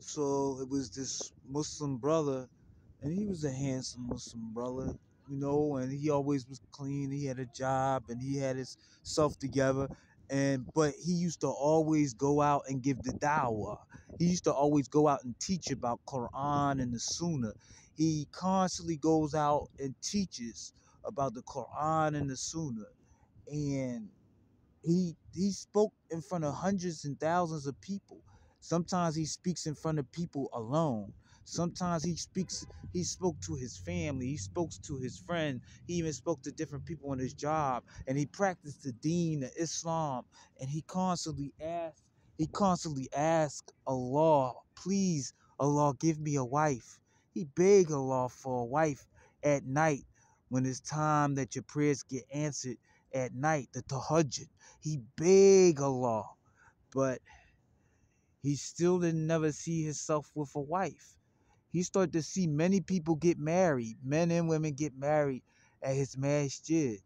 So it was this Muslim brother, and he was a handsome Muslim brother, you know, and he always was clean. He had a job and he had his self together. And but he used to always go out and give the dawah. He used to always go out and teach about Quran and the Sunnah. He constantly goes out and teaches about the Quran and the Sunnah. And he he spoke in front of hundreds and thousands of people. Sometimes he speaks in front of people alone. Sometimes he speaks he spoke to his family, he spoke to his friend, he even spoke to different people on his job, and he practiced the deen of Islam, and he constantly asked he constantly asked Allah, please, Allah, give me a wife. He begged Allah for a wife at night when it's time that your prayers get answered at night, the tahajjud. He begged Allah, but he still didn't never see himself with a wife. He started to see many people get married, men and women get married at his masjid.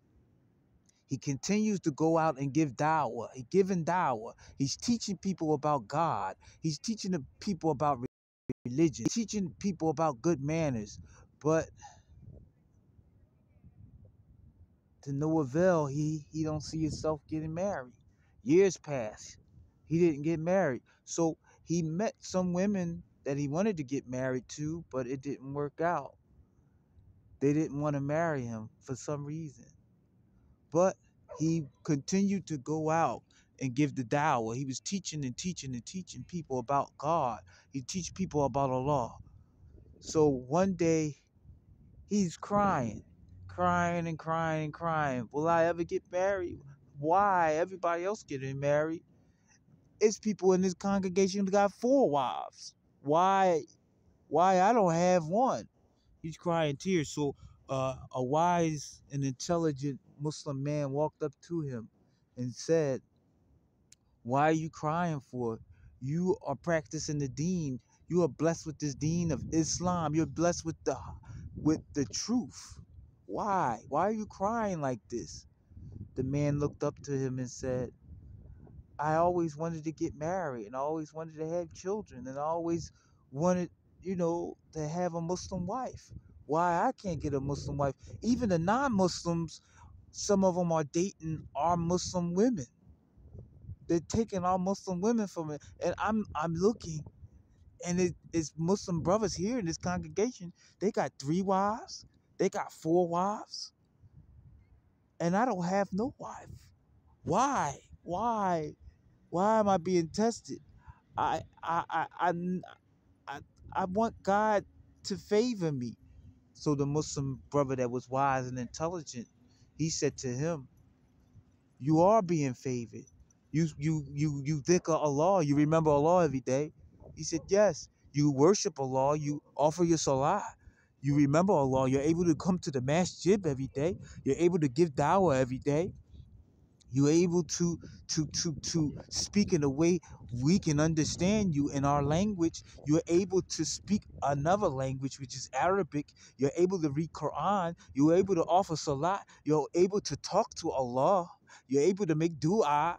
He continues to go out and give dawah. He giving dawah. He's teaching people about God. He's teaching the people about religion. He's teaching people about good manners. But to no avail, he he don't see himself getting married. Years pass. He didn't get married. So he met some women that he wanted to get married to, but it didn't work out. They didn't want to marry him for some reason. But he continued to go out and give the dawah. He was teaching and teaching and teaching people about God. He teach people about Allah. So one day he's crying, crying and crying and crying. Will I ever get married? Why? Everybody else getting married. It's people in this congregation that got four wives. Why? Why I don't have one? He's crying tears. So uh, a wise and intelligent Muslim man walked up to him and said, Why are you crying for? You are practicing the deen. You are blessed with this deen of Islam. You're blessed with the with the truth. Why? Why are you crying like this? The man looked up to him and said, I always wanted to get married and I always wanted to have children and I always wanted, you know, to have a Muslim wife. Why I can't get a Muslim wife? Even the non-Muslims, some of them are dating our Muslim women. They're taking our Muslim women from it, and I'm I'm looking, and it, it's Muslim brothers here in this congregation. They got three wives, they got four wives, and I don't have no wife. Why? Why? Why am I being tested? I I I I I, I want God to favor me. So the Muslim brother that was wise and intelligent, he said to him, You are being favored. You you you you think of Allah, you remember Allah every day. He said, Yes, you worship Allah, you offer your salah. You remember Allah, you're able to come to the masjid every day, you're able to give dawah every day. You're able to to to to speak in a way we can understand you in our language. You're able to speak another language, which is Arabic. You're able to read Quran. You're able to offer salat. You're able to talk to Allah. You're able to make dua.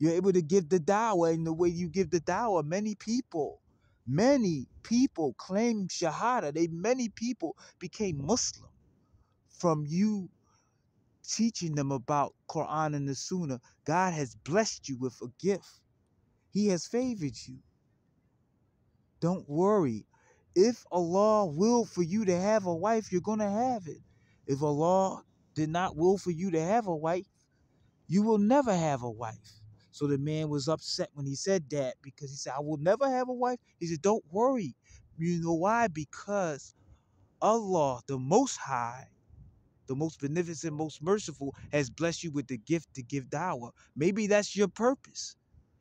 You're able to give the dawah in the way you give the dawah. Many people, many people claim shahada. They many people became Muslim from you teaching them about Quran and the Sunnah, God has blessed you with a gift. He has favored you. Don't worry. If Allah will for you to have a wife, you're going to have it. If Allah did not will for you to have a wife, you will never have a wife. So the man was upset when he said that because he said, I will never have a wife. He said, Don't worry. You know why? Because Allah, the Most High, the most beneficent, most merciful, has blessed you with the gift to give dawah. Maybe that's your purpose.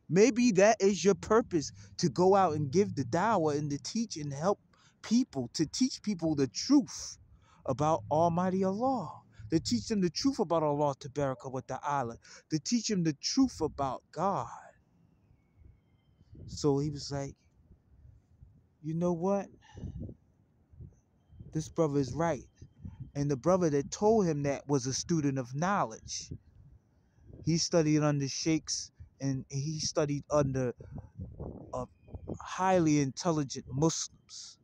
Maybe that is your purpose to go out and give the dawah and to teach and help people, to teach people the truth about Almighty Allah, to teach them the truth about Allah Tabaraka wa Ta'ala, to teach them the truth about God. So he was like, you know what? This brother is right. And the brother that told him that was a student of knowledge. He studied under sheikhs and he studied under a, highly intelligent Muslims.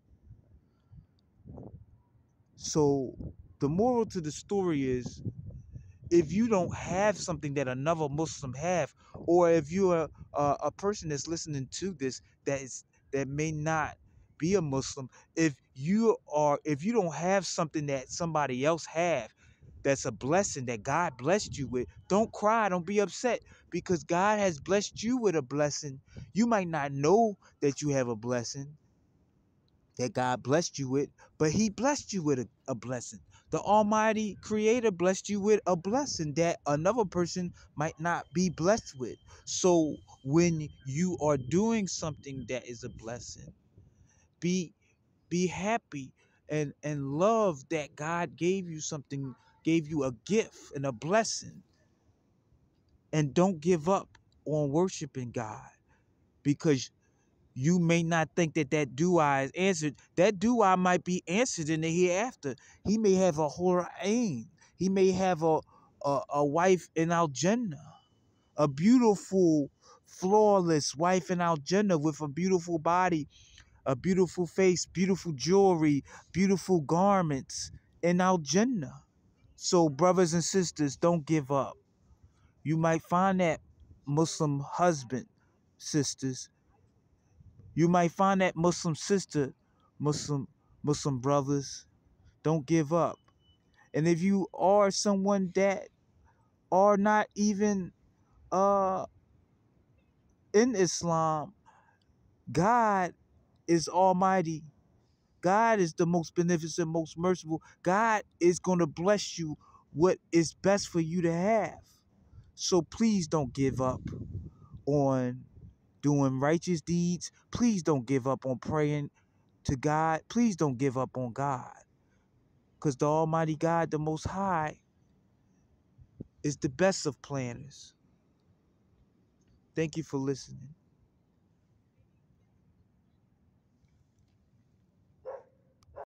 So the moral to the story is if you don't have something that another Muslim have, or if you're a, uh, a person that's listening to this that is that may not be a Muslim, if you are if you don't have something that somebody else have, that's a blessing that God blessed you with, don't cry, don't be upset because God has blessed you with a blessing. You might not know that you have a blessing that God blessed you with, but He blessed you with a, a blessing the Almighty Creator blessed you with a blessing that another person might not be blessed with. So when you are doing something that is a blessing, be be happy and and love that God gave you something, gave you a gift and a blessing. And don't give up on worshiping God because you may not think that that dua is answered. That dua might be answered in the hereafter. He may have a whole aim. He may have a, a, a wife in Al a beautiful, flawless wife in Al with a beautiful body, a beautiful face, beautiful jewelry, beautiful garments in Al Jannah. So, brothers and sisters, don't give up. You might find that Muslim husband, sisters, you might find that Muslim sister, Muslim Muslim brothers, don't give up. And if you are someone that are not even uh in Islam, God is almighty. God is the most beneficent, most merciful. God is going to bless you what is best for you to have. So please don't give up on doing righteous deeds. Please don't give up on praying to God, please don't give up on God. Because the Almighty God, the Most High, is the best of planners. Thank you for listening.